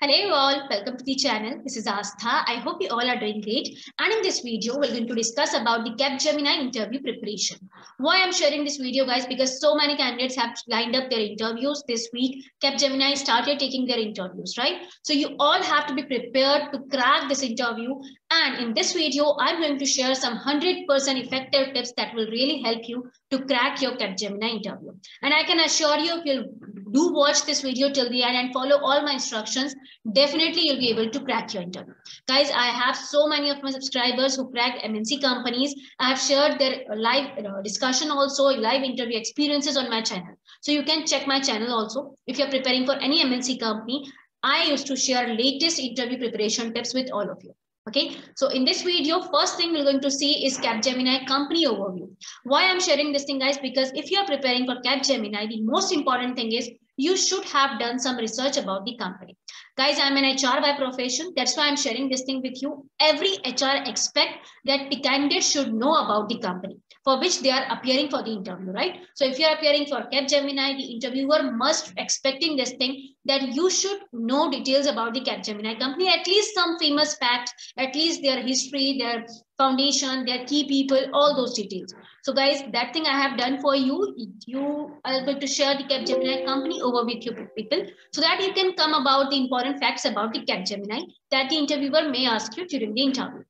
Hello all, welcome to the channel. This is Astha. I hope you all are doing great. And in this video, we're going to discuss about the Capgemini interview preparation. Why I'm sharing this video guys, because so many candidates have lined up their interviews this week. Capgemini started taking their interviews, right? So you all have to be prepared to crack this interview. And in this video, I'm going to share some 100% effective tips that will really help you to crack your Capgemini interview. And I can assure you, if you do watch this video till the end and follow all my instructions, definitely you'll be able to crack your interview. Guys, I have so many of my subscribers who cracked MNC companies. I have shared their live uh, discussion also, live interview experiences on my channel. So you can check my channel also. If you're preparing for any MNC company, I used to share latest interview preparation tips with all of you. Okay, so in this video, first thing we're going to see is Capgemini company overview. Why I'm sharing this thing, guys? Because if you are preparing for Capgemini, the most important thing is you should have done some research about the company. Guys, I'm an HR by profession. That's why I'm sharing this thing with you. Every HR expect that the candidate should know about the company for which they are appearing for the interview, right? So if you're appearing for Capgemini, the interviewer must expecting this thing that you should know details about the Capgemini company, at least some famous facts, at least their history, their foundation, their key people, all those details. So guys, that thing I have done for you, you are going to share the Capgemini company over with you people so that you can come about the important facts about the Capgemini that the interviewer may ask you during the interview.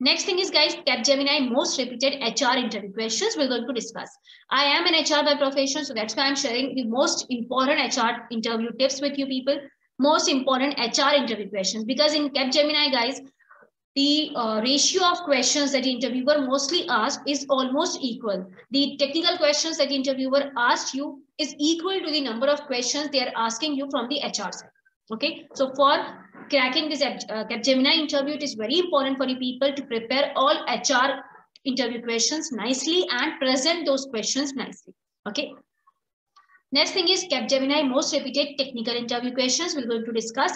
Next thing is guys, Capgemini most repeated HR interview questions we're going to discuss. I am an HR by profession, so that's why I'm sharing the most important HR interview tips with you people. Most important HR interview questions because in Capgemini guys, the uh, ratio of questions that the interviewer mostly asks is almost equal. The technical questions that the interviewer asked you is equal to the number of questions they are asking you from the HR side. Okay, so for cracking this uh, Capgemini interview, it is very important for the people to prepare all HR interview questions nicely and present those questions nicely. Okay. Next thing is Capgemini most repeated technical interview questions we're going to discuss.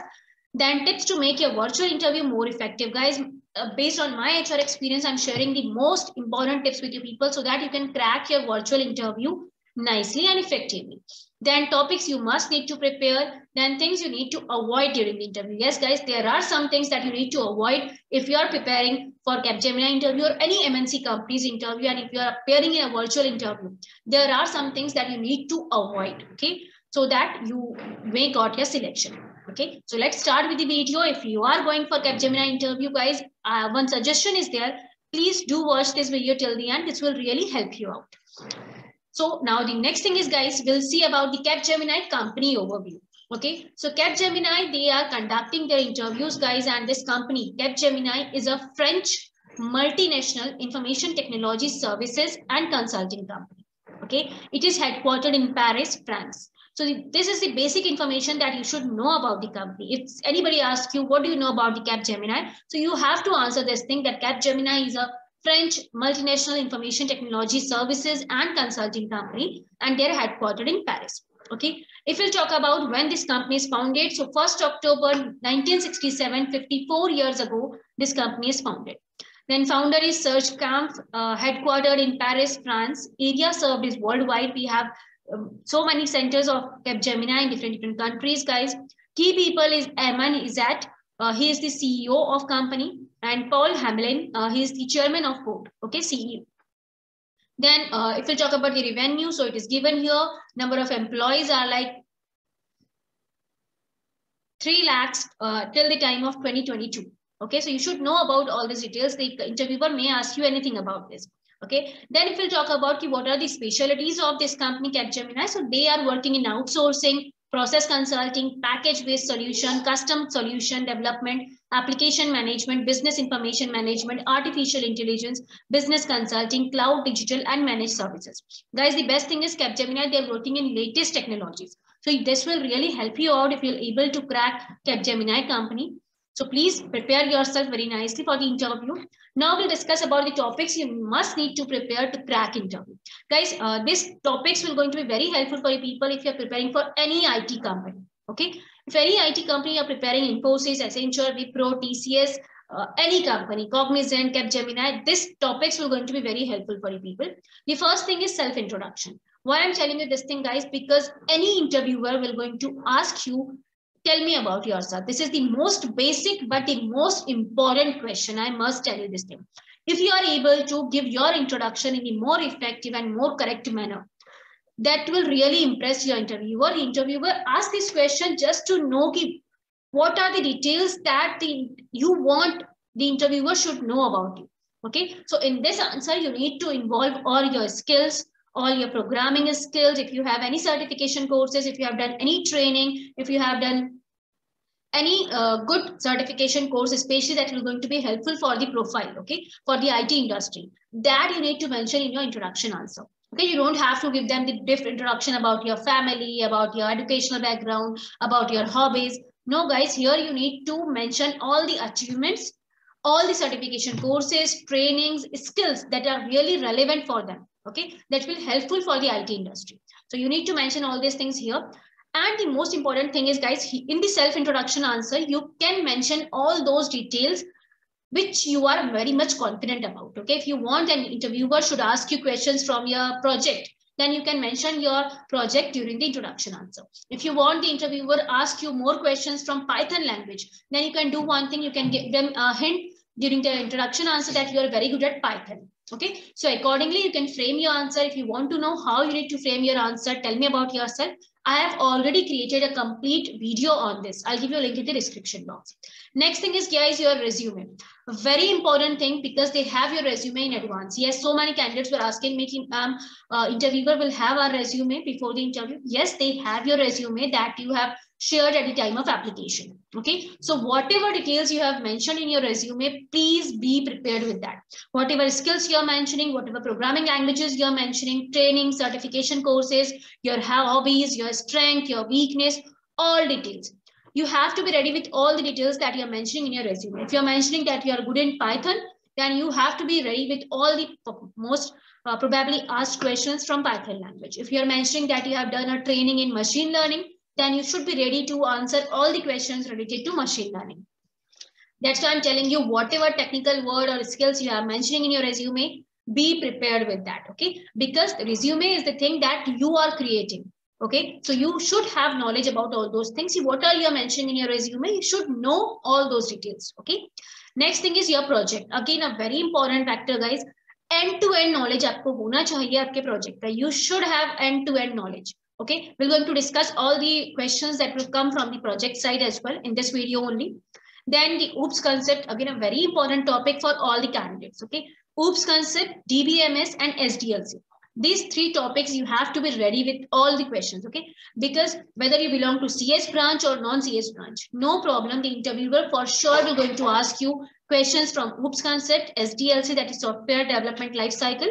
Then tips to make your virtual interview more effective. Guys, uh, based on my HR experience, I'm sharing the most important tips with you people so that you can crack your virtual interview nicely and effectively. Then topics you must need to prepare, then things you need to avoid during the interview. Yes, guys, there are some things that you need to avoid if you are preparing for Capgemini interview or any MNC company's interview and if you are appearing in a virtual interview. There are some things that you need to avoid, okay? So that you may got your selection. Okay, so let's start with the video. If you are going for Capgemini interview, guys, uh, one suggestion is there. Please do watch this video till the end. This will really help you out. So now the next thing is, guys, we'll see about the Capgemini company overview. Okay, so Capgemini, they are conducting their interviews, guys, and this company, Capgemini, is a French multinational information technology services and consulting company. Okay, it is headquartered in Paris, France. So this is the basic information that you should know about the company. If anybody asks you, what do you know about the Capgemini? So you have to answer this thing that Capgemini is a French multinational information technology services and consulting company, and they're headquartered in Paris. Okay. If we'll talk about when this company is founded, so 1st October 1967, 54 years ago, this company is founded. Then founder is Serge Kampf, uh, headquartered in Paris, France. Area served is worldwide. We have um, so many centers of Capgemini in different different countries, guys. Key people is Aiman Ezzat. Uh, he is the CEO of company, and Paul Hermelin. Uh, he is the chairman of board. Okay, CEO. Then, uh, if we talk about the revenue, so it is given here. Number of employees are like three lakhs uh, till the time of 2022. Okay, so you should know about all these details. The interviewer may ask you anything about this. Okay, then if we'll talk about what are the specialties of this company Capgemini, so they are working in outsourcing, process consulting, package-based solution, custom solution development, application management, business information management, artificial intelligence, business consulting, cloud, digital, and managed services. Guys, the best thing is Capgemini, they're working in latest technologies. So this will really help you out if you're able to crack Capgemini company. So please prepare yourself very nicely for the interview. Now we'll discuss about the topics you must need to prepare to crack interview. Guys, uh, these topics will going to be very helpful for you people if you're preparing for any IT company. Okay. If any IT company you're preparing Infosys, Accenture, Wipro, TCS, uh, any company, Cognizant, Capgemini, these topics will going to be very helpful for you people. The first thing is self-introduction. Why I'm telling you this thing, guys, because any interviewer will going to ask you tell me about yourself. This is the most basic, but the most important question. I must tell you this thing. If you are able to give your introduction in a more effective and more correct manner, that will really impress your interviewer. Interviewer ask this question just to know what are the details that the, you want the interviewer should know about you. Okay, so in this answer, you need to involve all your skills, all your programming skills, if you have any certification courses, if you have done any training, if you have done any uh, good certification course, especially that is going to be helpful for the profile, okay, for the IT industry, that you need to mention in your introduction also. Okay, you don't have to give them the different introduction about your family, about your educational background, about your hobbies. No, guys, here you need to mention all the achievements, all the certification courses, trainings, skills that are really relevant for them okay? That will helpful for the IT industry. So you need to mention all these things here. And the most important thing is guys in the self introduction answer you can mention all those details which you are very much confident about. Okay? If you want an interviewer should ask you questions from your project then you can mention your project during the introduction answer. If you want the interviewer ask you more questions from Python language, then you can do one thing, you can give them a hint during the introduction answer that you are very good at Python. Okay, so accordingly, you can frame your answer. If you want to know how you need to frame your answer, tell me about yourself. I have already created a complete video on this. I'll give you a link in the description box. Next thing is, guys, your resume. Very important thing because they have your resume in advance. Yes, so many candidates were asking me, um, uh, interviewer will have our resume before the interview. Yes, they have your resume that you have shared at the time of application. Okay, so whatever details you have mentioned in your resume, please be prepared with that. Whatever skills you're mentioning, whatever programming languages you're mentioning, training, certification courses, your hobbies, your strength, your weakness, all details. You have to be ready with all the details that you're mentioning in your resume. If you're mentioning that you are good in Python, then you have to be ready with all the most uh, probably asked questions from Python language. If you're mentioning that you have done a training in machine learning, then you should be ready to answer all the questions related to machine learning. That's why I'm telling you, whatever technical word or skills you are mentioning in your resume, be prepared with that, okay? Because the resume is the thing that you are creating, okay? So you should have knowledge about all those things. See, what are you mentioning in your resume? You should know all those details, okay? Next thing is your project. Again, a very important factor, guys. End-to-end -end knowledge आपको होना चाहिए आपके project का. You should have end-to-end -end knowledge. Okay, we're going to discuss all the questions that will come from the project side as well in this video only. Then the OOPS concept, again, a very important topic for all the candidates. Okay, OOPS concept, DBMS and SDLC. These three topics you have to be ready with all the questions. Okay, because whether you belong to CS branch or non-CS branch, no problem. The interviewer for sure will going to ask you questions from OOPS concept, SDLC, that is software development lifecycle,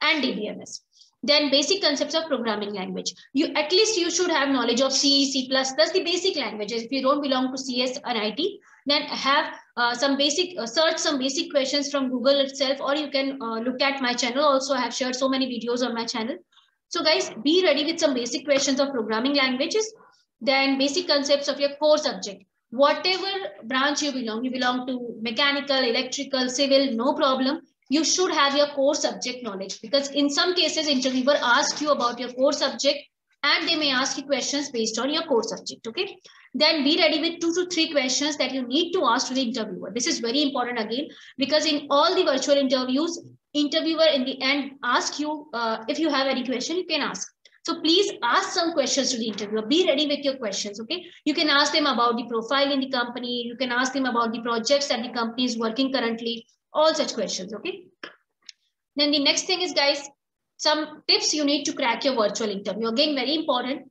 and DBMS. Then basic concepts of programming language. You at least you should have knowledge of C, C++, the basic languages. If you don't belong to CS and IT, then have uh, some basic, uh, search some basic questions from Google itself, or you can uh, look at my channel. Also, I have shared so many videos on my channel. So guys, be ready with some basic questions of programming languages, then basic concepts of your core subject. Whatever branch you belong, you belong to mechanical, electrical, civil, no problem you should have your core subject knowledge because in some cases interviewer ask you about your core subject and they may ask you questions based on your core subject okay then be ready with two to three questions that you need to ask to the interviewer this is very important again because in all the virtual interviews interviewer in the end ask you uh, if you have any question you can ask so please ask some questions to the interviewer. Be ready with your questions, okay? You can ask them about the profile in the company. You can ask them about the projects that the company is working currently all such questions okay? Then the next thing is guys some tips you need to crack your virtual interview. Again very important.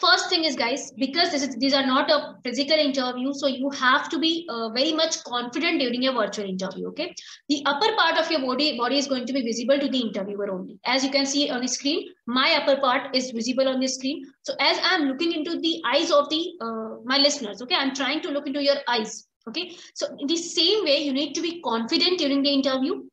First thing is guys because this is these are not a physical interview so you have to be uh, very much confident during your virtual interview okay? The upper part of your body body is going to be visible to the interviewer only. As you can see on the screen my upper part is visible on the screen. So as i'm looking into the eyes of the uh, my listeners okay? I'm trying to look into your eyes Okay, so in the same way, you need to be confident during the interview.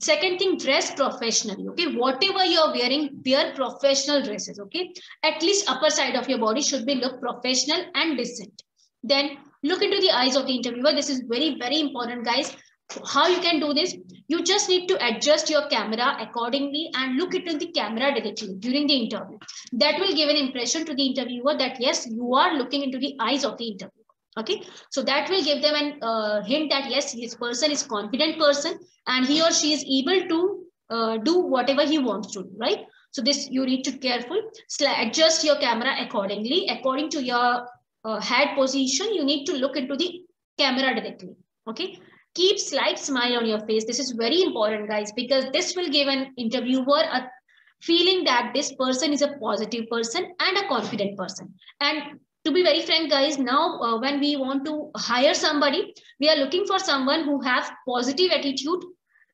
Second thing, dress professionally. Okay, whatever you're wearing, wear professional dresses. Okay, at least upper side of your body should be look professional and decent. Then look into the eyes of the interviewer. This is very, very important, guys. how you can do this? You just need to adjust your camera accordingly and look into the camera directly during the interview. That will give an impression to the interviewer that yes, you are looking into the eyes of the interviewer. Okay, so that will give them an uh, hint that yes, this person is confident person and he or she is able to uh, do whatever he wants to, right? So this you need to careful adjust your camera accordingly according to your uh, head position. You need to look into the camera directly. Okay, keep slight smile on your face. This is very important, guys, because this will give an interviewer a feeling that this person is a positive person and a confident person. And to be very frank, guys, now uh, when we want to hire somebody, we are looking for someone who has positive attitude,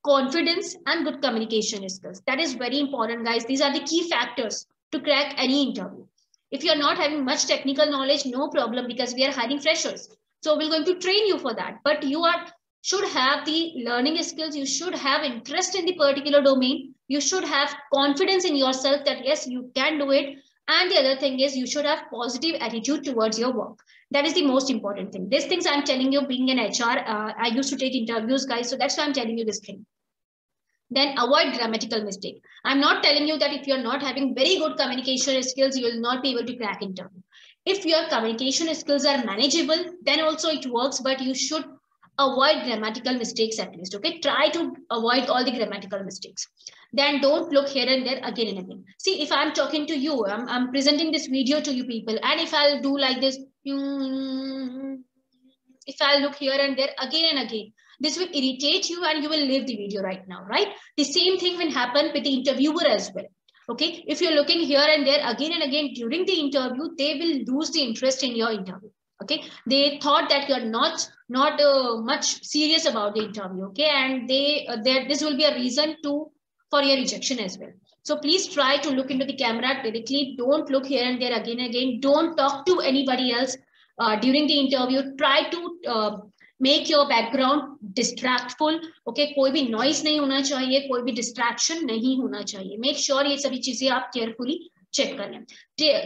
confidence, and good communication skills. That is very important, guys. These are the key factors to crack any interview. If you're not having much technical knowledge, no problem because we are hiring freshers. So we're going to train you for that. But you are should have the learning skills. You should have interest in the particular domain. You should have confidence in yourself that yes, you can do it. And the other thing is you should have positive attitude towards your work. That is the most important thing. These things I'm telling you being an HR, uh, I used to take interviews guys. So that's why I'm telling you this thing. Then avoid grammatical mistake. I'm not telling you that if you're not having very good communication skills, you will not be able to crack interview. If your communication skills are manageable, then also it works, but you should avoid grammatical mistakes at least okay? Try to avoid all the grammatical mistakes. Then don't look here and there again and again. See if i'm talking to you i'm, I'm presenting this video to you people and if i'll do like this if i'll look here and there again and again this will irritate you and you will leave the video right now right? The same thing will happen with the interviewer as well okay? If you're looking here and there again and again during the interview they will lose the interest in your interview okay? They thought that you're not not uh, much serious about the interview okay? And they uh, this will be a reason to for your rejection as well. So please try to look into the camera directly don't look here and there again again. Don't talk to anybody else uh, during the interview. Try to uh, make your background distractful okay? Koi bhi noise nahi hona chahiye koi bhi distraction nahi hona chahiye. Make sure ye sabhi cheeze aap carefully check kar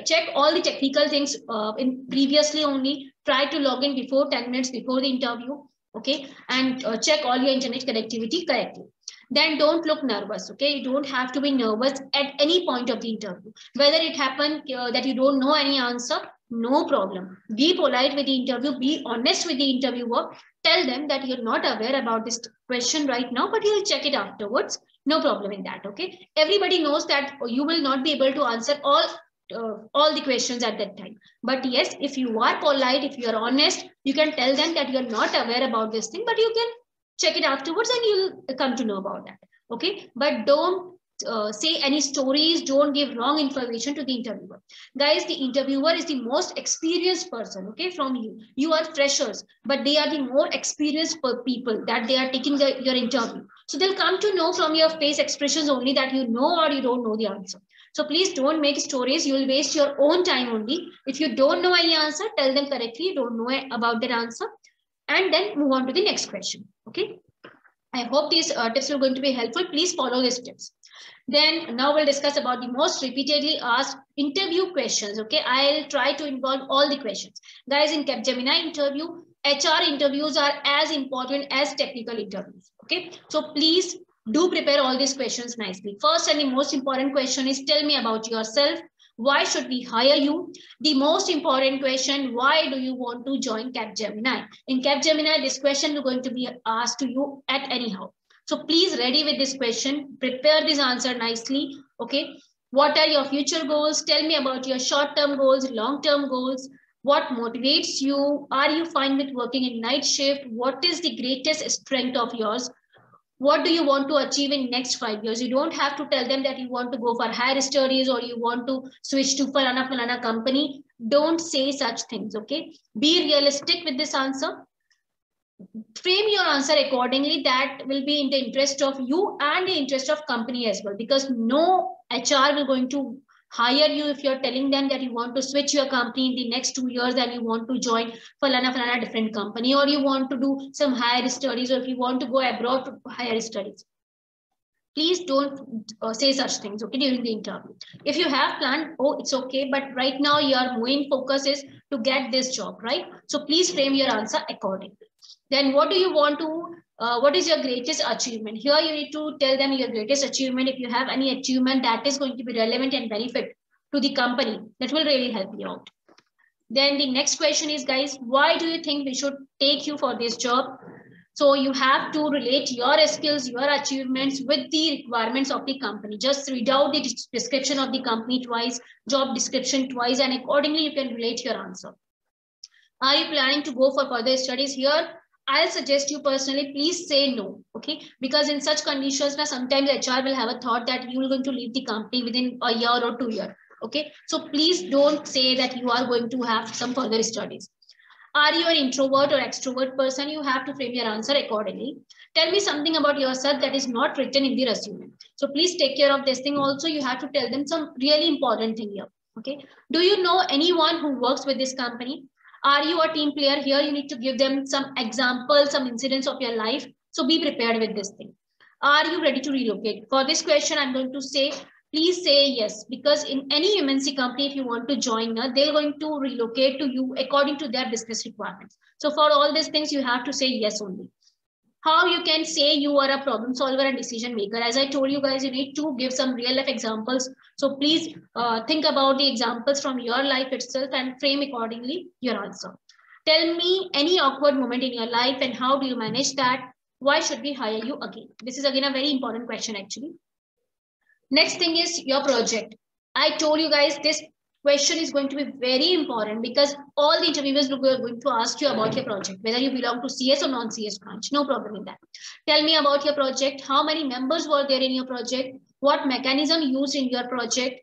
check all the technical things in previously only try to log in before 10 minutes before the interview okay? And uh, check all your internet connectivity correctly. Then don't look nervous okay? You don't have to be nervous at any point of the interview. Whether it happened uh, that you don't know any answer no problem. Be polite with the interview be honest with the interviewer. Tell them that you're not aware about this question right now but you'll check it afterwards no problem in that okay? Everybody knows that you will not be able to answer all uh, all the questions at that time. But yes if you are polite if you are honest you can tell them that you're not aware about this thing but you can check it afterwards and you'll come to know about that okay? But don't uh, say any stories don't give wrong information to the interviewer. Guys the interviewer is the most experienced person okay from you. You are freshers but they are the more experienced people that they are taking the, your interview. So they'll come to know from your face expressions only that you know or you don't know the answer. So please don't make stories. You'll waste your own time only. If you don't know any answer tell them correctly. You don't know about that answer. And then move on to the next question okay? I hope these uh, tips are going to be helpful. Please follow these tips. Then now we'll discuss about the most repeatedly asked interview questions. Okay, I'll try to involve all the questions. Guys, in Capgemini interview, HR interviews are as important as technical interviews. Okay, so please do prepare all these questions nicely. First and the most important question is tell me about yourself. Why should we hire you? The most important question, why do you want to join Capgemini? In Capgemini, this question is going to be asked to you at anyhow. So please ready with this question, prepare this answer nicely, okay? What are your future goals? Tell me about your short-term goals, long-term goals. What motivates you? Are you fine with working in night shift? What is the greatest strength of yours? What do you want to achieve in next five years? You don't have to tell them that you want to go for higher studies or you want to switch to falana falana company. Don't say such things, okay? Be realistic with this answer frame your answer accordingly that will be in the interest of you and the interest of company as well because no hr will going to hire you if you're telling them that you want to switch your company in the next two years and you want to join falana falana different company or you want to do some higher studies or if you want to go abroad to higher studies. Please don't uh, say such things okay during the interview. If you have planned oh it's okay but right now your main focus is to get this job right? So please frame your answer accordingly Then what do you want to, uh, what is your greatest achievement? Here you need to tell them your greatest achievement. If you have any achievement that is going to be relevant and benefit to the company, that will really help you out. Then the next question is, guys, why do you think we should take you for this job? So you have to relate your skills, your achievements with the requirements of the company. Just read out the description of the company twice, job description twice, and accordingly you can relate your answer. Are you planning to go for further studies here? I'll suggest you personally, please say no, okay? Because in such conditions, now sometimes HR will have a thought that you're going to leave the company within a year or two years, okay? So please don't say that you are going to have some further studies. Are you an introvert or extrovert person? You have to frame your answer accordingly. Tell me something about yourself that is not written in the resume. So please take care of this thing. Also, you have to tell them some really important thing here. Okay. Do you know anyone who works with this company? Are you a team player here? You need to give them some examples, some incidents of your life. So be prepared with this thing. Are you ready to relocate? For this question, I'm going to say please say yes because in any MNC company, if you want to join, uh, they're going to relocate to you according to their business requirements. So for all these things, you have to say yes only. How you can say you are a problem solver and decision maker. As I told you guys, you need to give some real life examples. So please uh, think about the examples from your life itself and frame accordingly your answer. Tell me any awkward moment in your life and how do you manage that? Why should we hire you again? This is again a very important question actually. Next thing is your project. I told you guys this question is going to be very important because all the interviewers are going to ask you about your project, whether you belong to CS or non-CS branch. No problem in that. Tell me about your project. How many members were there in your project? What mechanism used in your project?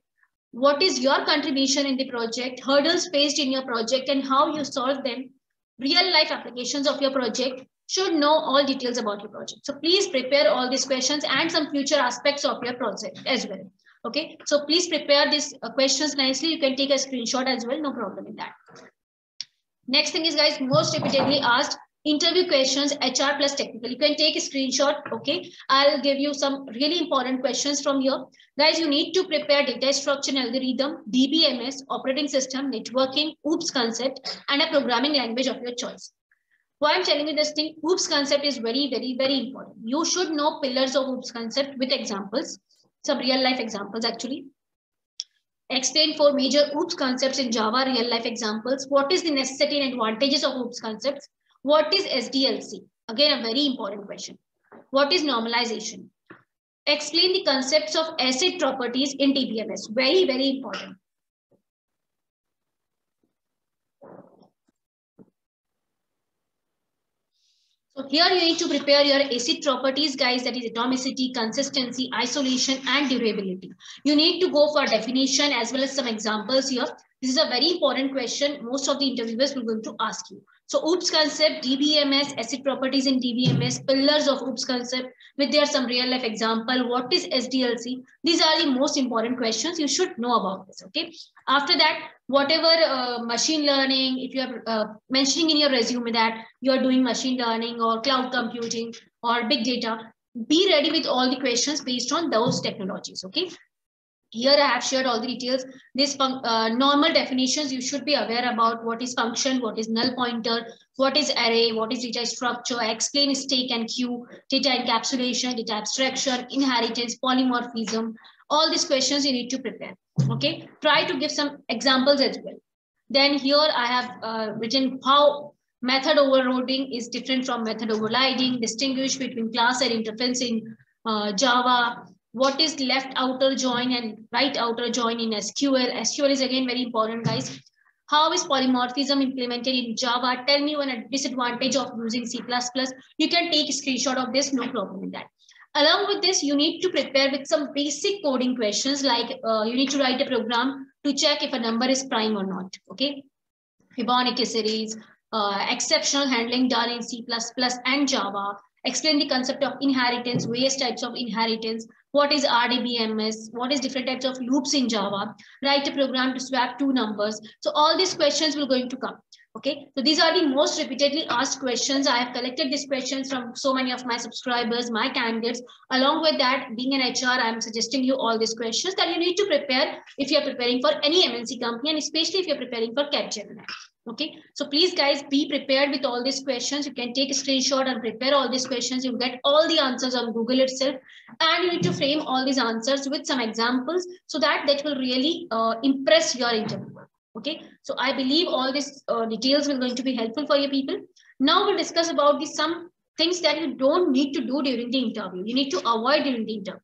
What is your contribution in the project? Hurdles faced in your project and how you solve them? Real life applications of your project should know all details about your project. So please prepare all these questions and some future aspects of your project as well. Okay, so please prepare these uh, questions nicely. You can take a screenshot as well, no problem in that. Next thing is guys, most repeatedly asked interview questions, HR plus technical. You can take a screenshot, okay? I'll give you some really important questions from here. Guys, you need to prepare data structure and algorithm, DBMS, operating system, networking, OOPS concept, and a programming language of your choice. Why I'm telling you this thing, OOPS concept is very, very, very important. You should know pillars of OOPS concept with examples, some real life examples actually. Explain four major OOPS concepts in Java real life examples. What is the necessity and advantages of OOPS concepts? What is SDLC? Again, a very important question. What is normalization? Explain the concepts of ACID properties in DBMS. Very, very important. So here you need to prepare your ACID properties, guys, that is atomicity, consistency, isolation, and durability. You need to go for definition as well as some examples here. This is a very important question. Most of the interviewers will going to ask you. So OOPS concept, DBMS, ACID properties in DBMS, pillars of OOPS concept, with there some real life example. What is SDLC? These are the most important questions you should know about this, okay? After that, whatever uh, machine learning, if you are uh, mentioning in your resume that you are doing machine learning or cloud computing or big data, be ready with all the questions based on those technologies, okay? Here I have shared all the details. This uh, normal definitions, you should be aware about what is function, what is null pointer, what is array, what is data structure, explain stack and queue, data encapsulation, data abstraction, inheritance, polymorphism. All these questions you need to prepare. Okay, try to give some examples as well. Then here I have uh, written how method overloading is different from method overriding, distinguish between class and interface in uh, Java, what is left outer join and right outer join in SQL. SQL is again very important, guys. How is polymorphism implemented in Java? Tell me one disadvantage of using C++. You can take a screenshot of this, no problem in that. Along with this, you need to prepare with some basic coding questions like uh, you need to write a program to check if a number is prime or not, okay? Fibonacci series, uh, exceptional handling done in C++ and Java, explain the concept of inheritance, various types of inheritance, what is RDBMS, what is different types of loops in Java, write a program to swap two numbers. So all these questions will going to come. Okay, so these are the most repeatedly asked questions. I have collected these questions from so many of my subscribers, my candidates. Along with that, being an HR, I'm suggesting you all these questions that you need to prepare if you're preparing for any MNC company and especially if you're preparing for Capgemini. Okay, so please guys be prepared with all these questions. You can take a screenshot and prepare all these questions. You get all the answers on Google itself and you need to frame all these answers with some examples so that that will really uh, impress your interviewer. Okay, so I believe all these uh, details will going to be helpful for your people. Now we'll discuss about the some things that you don't need to do during the interview. You need to avoid during the interview.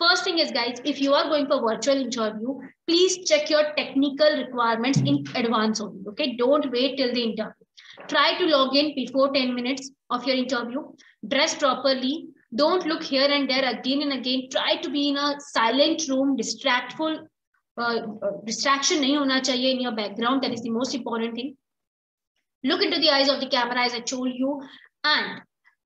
First thing is guys, if you are going for virtual interview, please check your technical requirements in advance only. Okay, don't wait till the interview. Try to log in before 10 minutes of your interview. Dress properly. Don't look here and there again and again. Try to be in a silent room, distractful. Uh, uh, distraction hona chahiye in your background. That is the most important thing. Look into the eyes of the camera as I told you and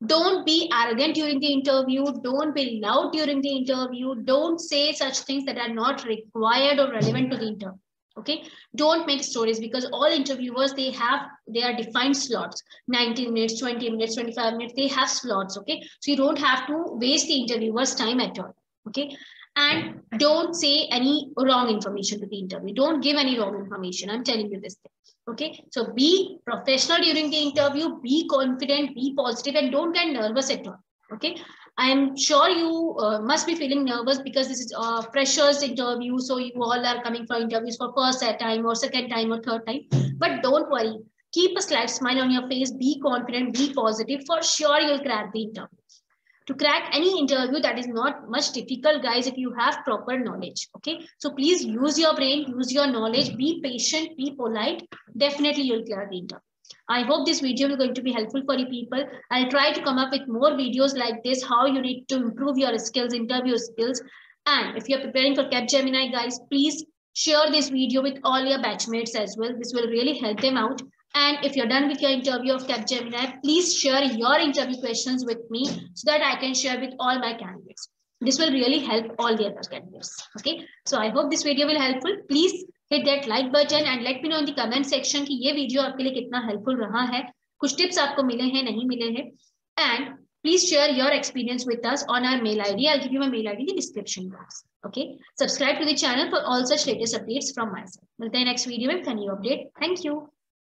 don't be arrogant during the interview. Don't be loud during the interview. Don't say such things that are not required or relevant to the interview okay? Don't make stories because all interviewers they have they are defined slots. 19 minutes 20 minutes 25 minutes they have slots okay? So you don't have to waste the interviewer's time at all okay and don't say any wrong information to the interview. Don't give any wrong information. I'm telling you this thing. Okay, so be professional during the interview, be confident, be positive, and don't get nervous at all. Okay, I am sure you uh, must be feeling nervous because this is a freshers interview. So you all are coming for interviews for first time or second time or third time. But don't worry, keep a slight smile on your face, be confident, be positive. For sure, you'll crack the interview to crack any interview that is not much difficult guys if you have proper knowledge okay so please use your brain use your knowledge be patient be polite definitely you'll clear the interview I hope this video is going to be helpful for you people. I'll try to come up with more videos like this, how you need to improve your skills, interview skills. And if you're preparing for Capgemini, guys, please share this video with all your batchmates as well. This will really help them out. And if you're done with your interview of Capgemini, please share your interview questions with me so that I can share with all my candidates. This will really help all the other candidates. Okay. So I hope this video will helpful. Please hit that like button and let me know in the comment section कि ये video आपके लिए कितना helpful रहा है कुछ tips आपको मिले हैं नहीं मिले हैं and please share your experience with us on our mail id i'll give you my mail id in the description box okay subscribe to the channel for all such latest updates from my side. Until next video with a new update thank you